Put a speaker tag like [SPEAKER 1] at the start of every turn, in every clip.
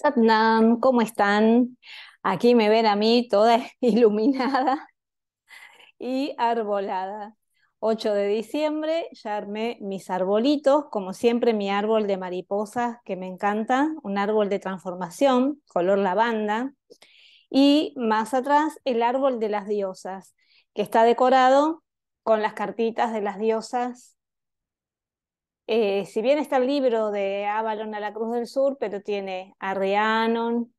[SPEAKER 1] Satnam, ¿cómo están? Aquí me ven a mí toda iluminada y arbolada. 8 de diciembre, ya armé mis arbolitos, como siempre mi árbol de mariposas que me encanta, un árbol de transformación, color lavanda, y más atrás el árbol de las diosas, que está decorado con las cartitas de las diosas eh, si bien está el libro de Avalon a la Cruz del Sur, pero tiene a Rhiannon,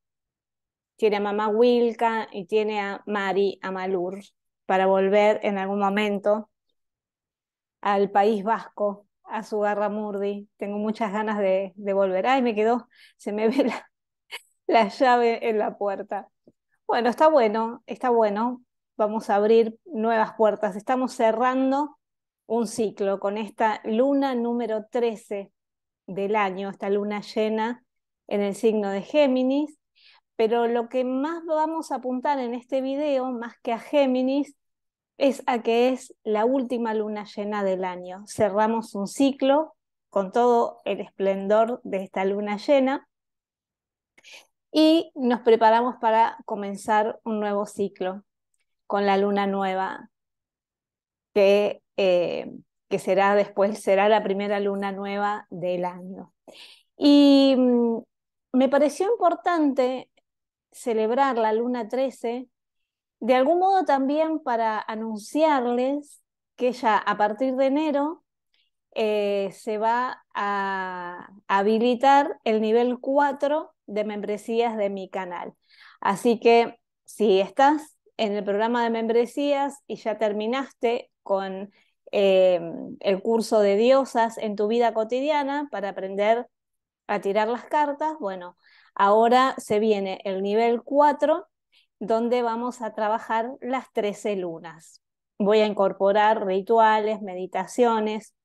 [SPEAKER 1] tiene a Mamá Wilka y tiene a Mari Amalur para volver en algún momento al País Vasco, a su garra Murdi. Tengo muchas ganas de, volver. Ay, me quedó, se me ve la, la llave en la puerta. Bueno, está bueno, está bueno. Vamos a abrir nuevas puertas. Estamos cerrando un ciclo con esta luna número 13 del año, esta luna llena en el signo de Géminis, pero lo que más vamos a apuntar en este video, más que a Géminis, es a que es la última luna llena del año. Cerramos un ciclo con todo el esplendor de esta luna llena y nos preparamos para comenzar un nuevo ciclo con la luna nueva que eh, que será después, será la primera luna nueva del año. Y mm, me pareció importante celebrar la luna 13, de algún modo también para anunciarles que ya a partir de enero eh, se va a habilitar el nivel 4 de membresías de mi canal. Así que si estás en el programa de membresías y ya terminaste con Em, el curso de diosas en tu vida cotidiana para aprender a tirar las cartas. Bueno, ahora se viene el nivel 4 donde vamos a trabajar las 13 lunas. Voy a incorporar rituales, meditaciones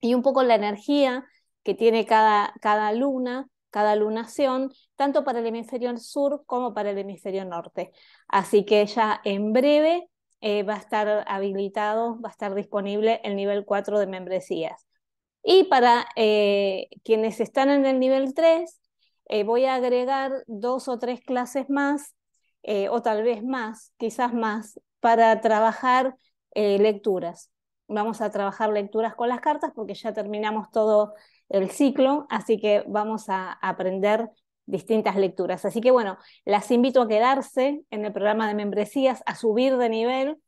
[SPEAKER 1] y un poco la energía que tiene cada, cada luna, cada lunación, tanto para el hemisferio sur como para el hemisferio norte. Así que ya en breve eh, va a estar habilitado, va a estar disponible el nivel 4 de membresías. Y para eh, quienes están en el nivel 3, eh, voy a agregar dos o tres clases más, o tal vez más, quizás más, para trabajar lecturas. Vamos a trabajar lecturas con las cartas porque ya terminamos todo el ciclo, así que vamos a aprender distintas lecturas. Así que bueno, las invito a quedarse en el programa de membresías, a subir de nivel,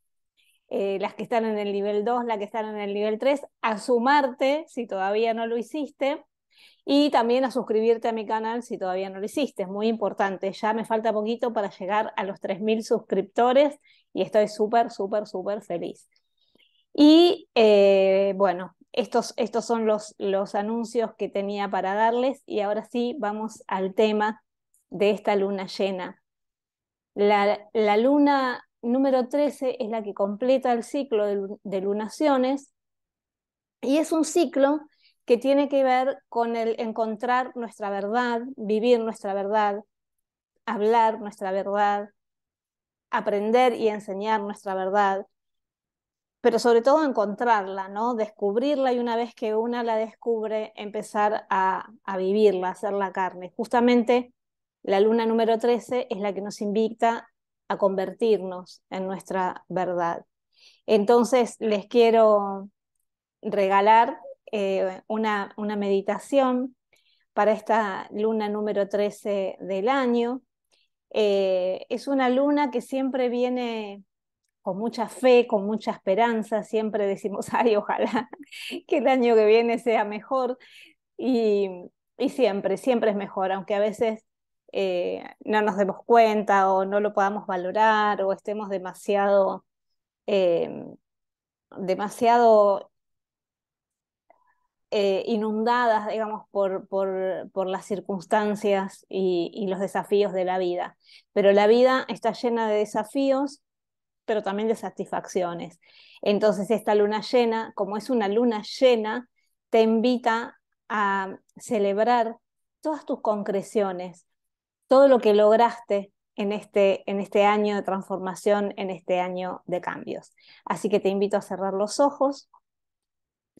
[SPEAKER 1] eh, las que están en el nivel 2, las que están en el nivel 3, a sumarte si todavía no lo hiciste y también a suscribirte a mi canal si todavía no lo hiciste. Es muy importante, ya me falta poquito para llegar a los 3.000 suscriptores y estoy súper, súper, súper feliz. Y eh, bueno, estos, estos son los, los anuncios que tenía para darles y ahora sí vamos al tema de esta luna llena. La, la luna número 13 es la que completa el ciclo de, de, lunaciones y es un ciclo que tiene que ver con el encontrar nuestra verdad, vivir nuestra verdad, hablar nuestra verdad, aprender y enseñar nuestra verdad, pero sobre todo encontrarla, ¿no? Descubrirla y una vez que una la descubre, empezar a, vivirla, a hacer la carne. Justamente la luna número 13 es la que nos invita a convertirnos en nuestra verdad. Entonces les quiero regalar eh, una, una meditación para esta luna número 13 del año. Eh, es una luna que siempre viene con mucha fe, con mucha esperanza, siempre decimos, ay, ojalá que el año que viene sea mejor. Y, siempre, siempre es mejor, aunque a veces eh, no nos demos cuenta o no lo podamos valorar o estemos demasiado, eh, demasiado eh, inundadas, digamos, por, por, las circunstancias y, y los desafíos de la vida. Pero la vida está llena de desafíos pero también de satisfacciones. Entonces esta luna llena, como es una luna llena, te invita a celebrar todas tus concreciones, todo lo que lograste en este, en este año de transformación, en este año de cambios. Así que te invito a cerrar los ojos,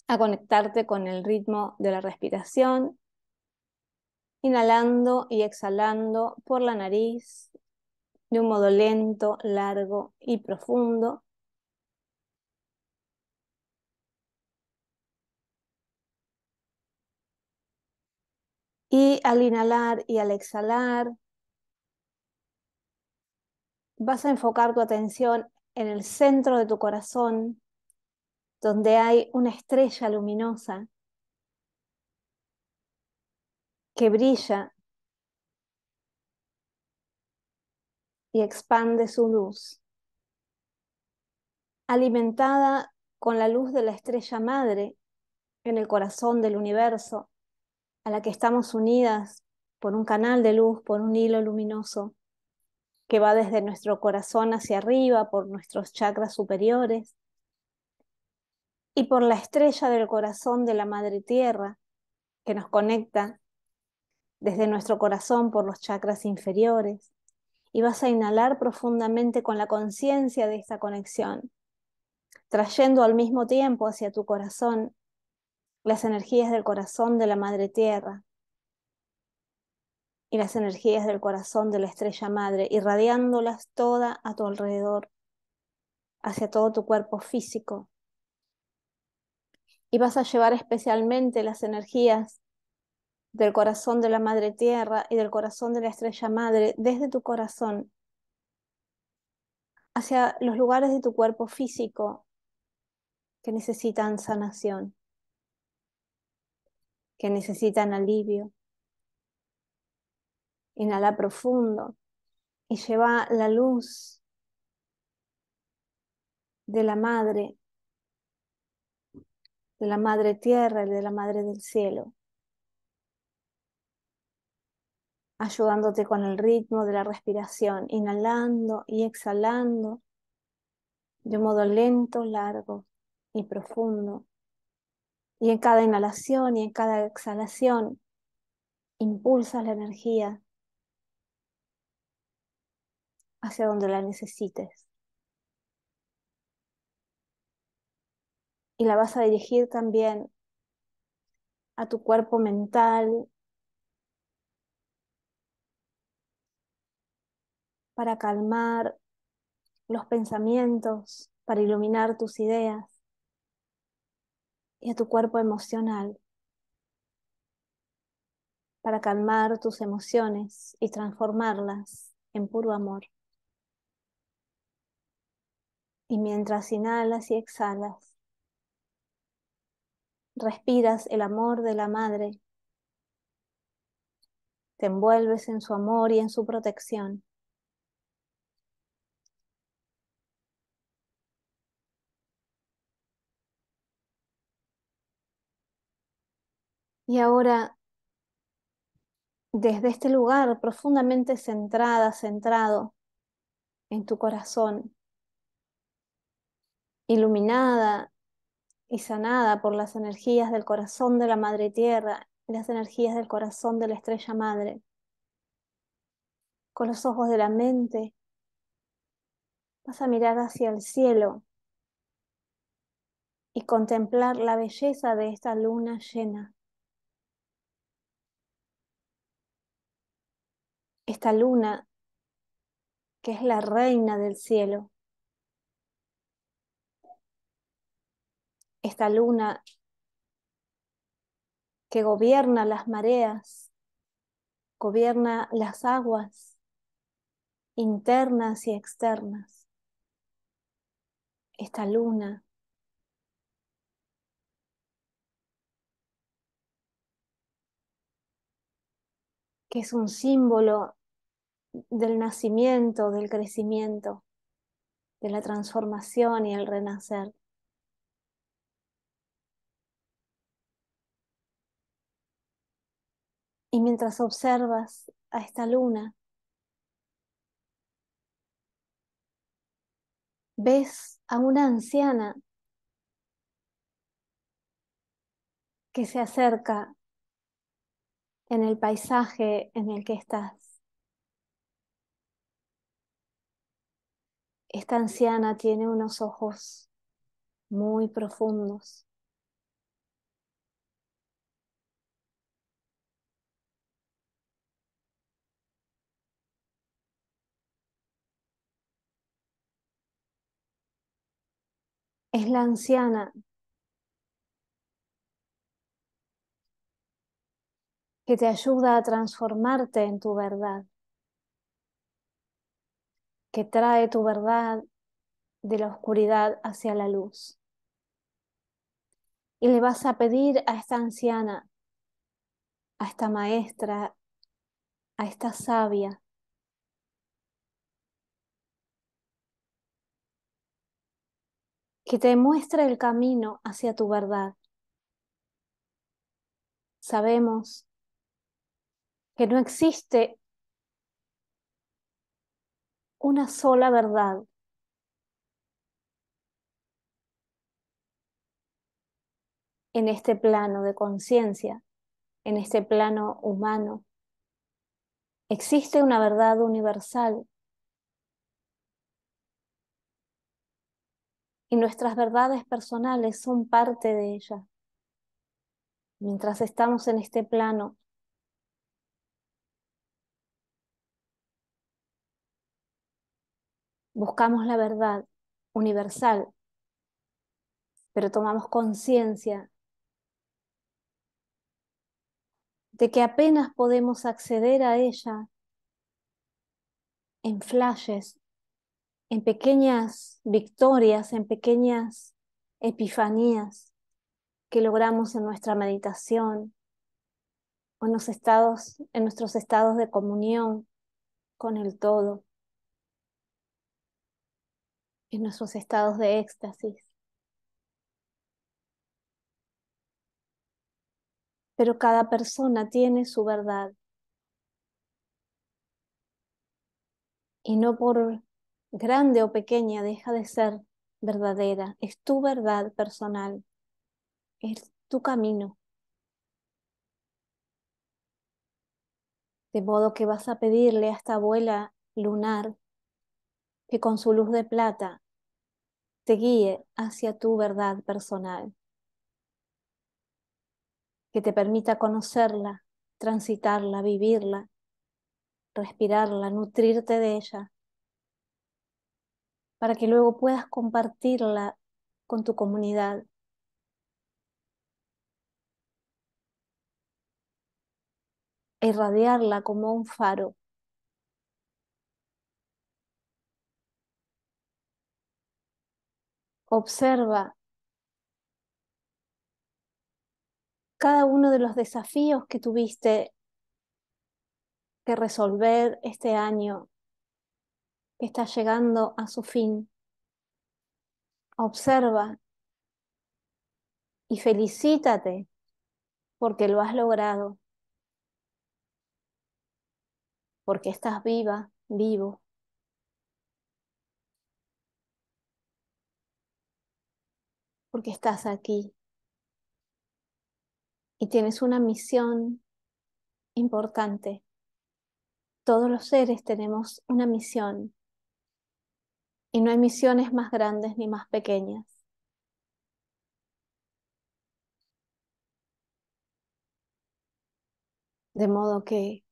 [SPEAKER 1] a conectarte con el ritmo de la respiración Inhalando y exhalando por la nariz de un modo lento, largo y profundo. Y al inhalar y al exhalar, vas a enfocar tu atención en el centro de tu corazón, donde hay una estrella luminosa que brilla y expande su luz, alimentada con la luz de la estrella madre en el corazón del universo, a la que estamos unidas por un canal de luz, por un hilo luminoso que va desde nuestro corazón hacia arriba, por nuestros chakras superiores, y por la estrella del corazón de la Madre Tierra, que nos conecta desde nuestro corazón por los chakras inferiores. Y vas a inhalar profundamente con la conciencia de esta conexión, trayendo al mismo tiempo hacia tu corazón las energías del corazón de la Madre Tierra, y las energías del corazón de la estrella madre, irradiándolas toda a tu alrededor, hacia todo tu cuerpo físico. Y vas a llevar especialmente las energías del corazón de la madre tierra y del corazón de la estrella madre desde tu corazón hacia los lugares de tu cuerpo físico que necesitan sanación, que necesitan alivio. Inhala profundo y lleva la luz de la madre, de la madre tierra y de la madre del cielo, ayudándote con el ritmo de la respiración, inhalando y exhalando de modo lento, largo y profundo. Y en cada inhalación y en cada exhalación impulsas la energía hacia donde la necesites. Y la vas a dirigir también a tu cuerpo mental para calmar los pensamientos, para iluminar tus ideas y a tu cuerpo emocional para calmar tus emociones y transformarlas en puro amor. Y mientras inhalas y exhalas, respiras el amor de la madre, te envuelves en su amor y en su protección. Y ahora, desde este lugar profundamente centrada, centrado en tu corazón, iluminada y sanada por las energías del corazón de la Madre Tierra las energías del corazón de la Estrella Madre. Con los ojos de la mente vas a mirar hacia el cielo y contemplar la belleza de esta luna llena. Esta luna que es la reina del cielo. esta luna que gobierna las mareas, gobierna las aguas internas y externas. Esta luna que es un símbolo del nacimiento, del crecimiento, de la transformación y el renacer. Y mientras observas a esta luna, ves a una anciana que se acerca en el paisaje en el que estás. Esta anciana tiene unos ojos muy profundos. Es la anciana que te ayuda a transformarte en tu verdad que trae tu verdad de la oscuridad hacia la luz. Y le vas a pedir a esta anciana, a esta maestra, a esta sabia, que te muestre el camino hacia tu verdad. Sabemos que no existe una sola verdad. en este plano de conciencia, en este plano humano. Existe una verdad universal y nuestras verdades personales son parte de ella. Mientras estamos en este plano, buscamos la verdad universal, pero tomamos conciencia de que apenas podemos acceder a ella en flashes, en pequeñas victorias, en pequeñas epifanías que logramos en nuestra meditación o en, estados, en nuestros estados de comunión con el todo, en nuestros estados de éxtasis. Pero cada persona tiene su verdad. Y no por grande o pequeña deja de ser verdadera. Es tu verdad personal. Es tu camino. De modo que vas a pedirle a esta abuela lunar que con su luz de plata te guíe hacia tu verdad personal, que te permita conocerla, transitarla, vivirla, respirarla, nutrirte de ella, para que luego puedas compartirla con tu comunidad. Irradiarla como un faro. Observa cada uno de los desafíos que tuviste que resolver este año que está llegando a su fin. Observa y felicítate porque lo has logrado, porque estás viva, vivo. Porque estás aquí y tienes una misión importante. Todos los seres tenemos una misión y no hay misiones más grandes ni más pequeñas. De modo que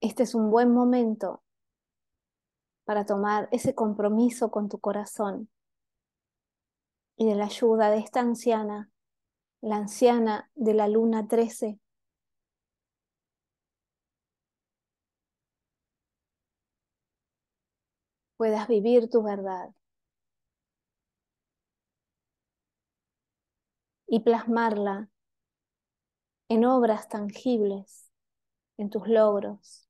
[SPEAKER 1] este es un buen momento para tomar ese compromiso con tu corazón y de la ayuda de esta anciana, la anciana de la luna 13, puedas vivir tu verdad y plasmarla en obras tangibles, en tus logros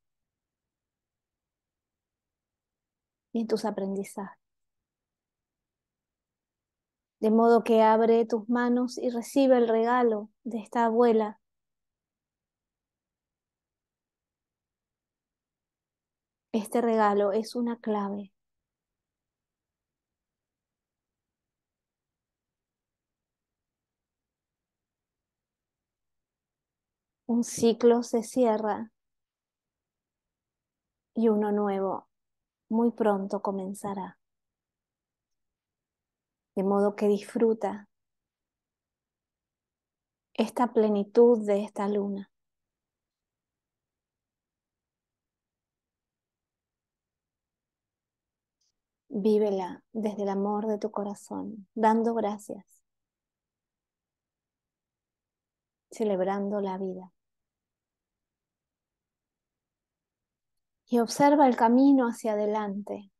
[SPEAKER 1] en tus aprendizajes. De modo que abre tus manos y recibe el regalo de esta abuela. Este regalo es una clave. Un ciclo se cierra y uno nuevo muy pronto comenzará. De modo que disfruta esta plenitud de esta luna. Vívela desde el amor de tu corazón, dando gracias, celebrando la vida. Y observa el camino hacia adelante,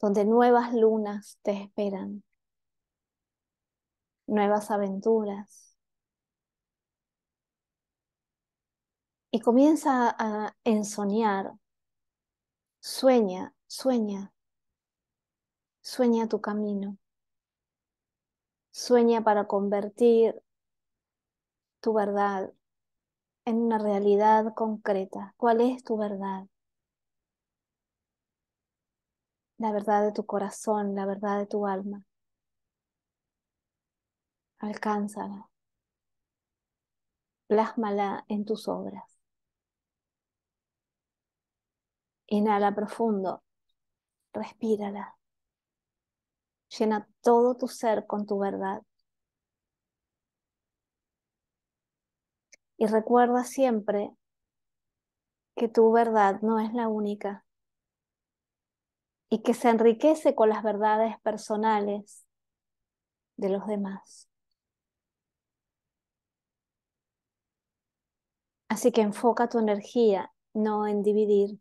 [SPEAKER 1] donde nuevas lunas te esperan, nuevas aventuras. Y comienza a ensoñar, sueña Sueña, sueña tu camino. Sueña para convertir tu verdad en una realidad concreta. ¿Cuál es tu verdad? La verdad de tu corazón, la verdad de tu alma. Alcánzala. Plásmala en tus obras. Inhala profundo respírala. Llena todo tu ser con tu verdad. Y recuerda siempre que tu verdad no es la única y que se enriquece con las verdades personales de los demás. Así que enfoca tu energía no en dividir,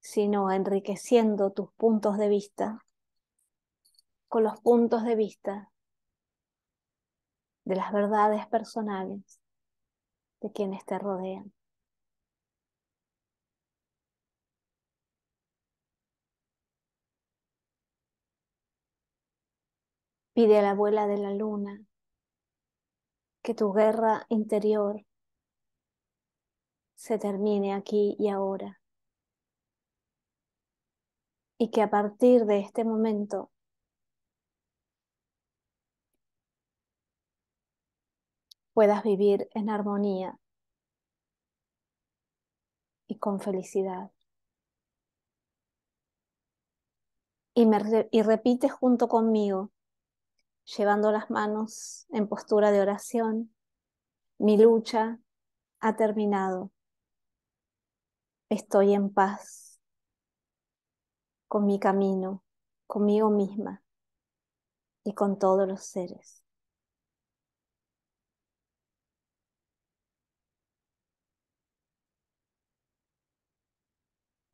[SPEAKER 1] sino enriqueciendo tus puntos de vista con los puntos de vista de las verdades personales de quienes te rodean. Pide a la abuela de la luna que tu guerra interior se termine aquí y ahora y que a partir de este momento puedas vivir en armonía y con felicidad. Y, me, y repite junto conmigo, llevando las manos en postura de oración, mi lucha ha terminado. Estoy en paz con mi camino, conmigo misma y con todos los seres.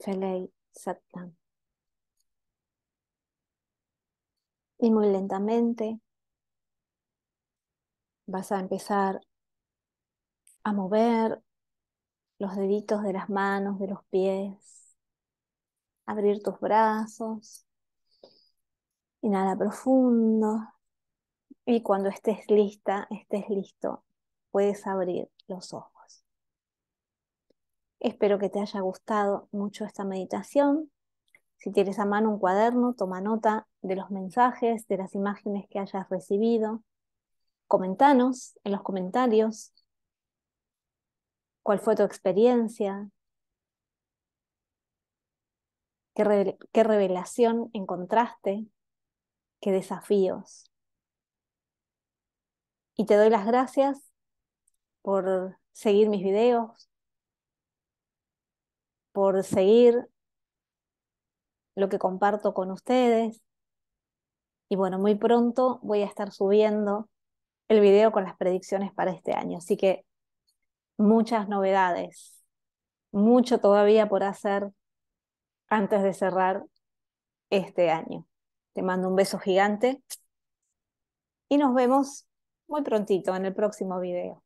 [SPEAKER 1] Felei Satnam. Y muy lentamente vas a empezar a mover los deditos de las manos, de los pies, abrir tus brazos. Inhala profundo. Y cuando estés lista, estés listo, puedes abrir los ojos. Espero que te haya gustado mucho esta meditación. Si tienes a mano un cuaderno, toma nota de los mensajes, de las imágenes que hayas recibido. Comentanos en los comentarios cuál fue tu experiencia, ¿Qué, revelación encontraste? ¿Qué desafíos? Y te doy las gracias por seguir mis videos, por seguir lo que comparto con ustedes. Y bueno, muy pronto voy a estar subiendo el video con las predicciones para este año. Así que muchas novedades, mucho todavía por hacer antes de cerrar este año. Te mando un beso gigante y nos vemos muy prontito en el próximo video.